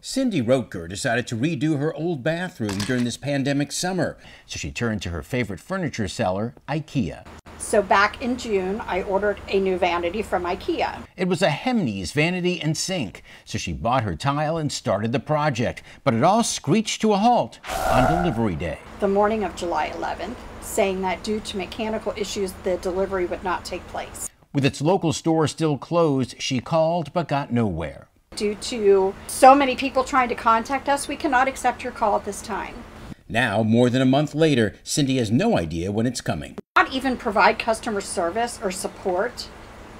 Cindy Rotker decided to redo her old bathroom during this pandemic summer, so she turned to her favorite furniture seller, IKEA. So back in June, I ordered a new vanity from IKEA. It was a Hemnes vanity and sink, so she bought her tile and started the project, but it all screeched to a halt on delivery day. The morning of July 11th, saying that due to mechanical issues, the delivery would not take place. With its local store still closed, she called but got nowhere. Due to so many people trying to contact us, we cannot accept your call at this time. Now, more than a month later, Cindy has no idea when it's coming. Not even provide customer service or support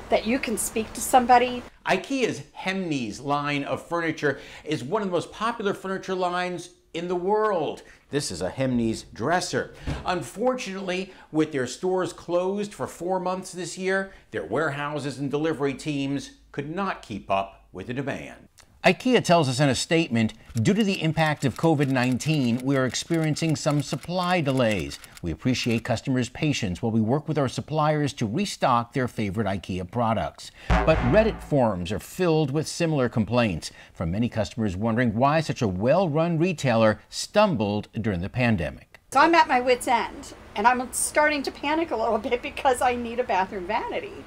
that you can speak to somebody. IKEA's Hemnes line of furniture is one of the most popular furniture lines in the world. This is a Hemnes dresser. Unfortunately, with their stores closed for four months this year, their warehouses and delivery teams could not keep up with the demand. IKEA tells us in a statement, due to the impact of COVID-19, we are experiencing some supply delays. We appreciate customers' patience while we work with our suppliers to restock their favorite IKEA products. But Reddit forums are filled with similar complaints from many customers wondering why such a well-run retailer stumbled during the pandemic. So I'm at my wit's end, and I'm starting to panic a little bit because I need a bathroom vanity.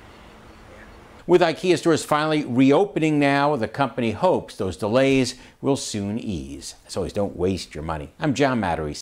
With IKEA stores finally reopening now, the company hopes those delays will soon ease. As always, don't waste your money. I'm John Matarese.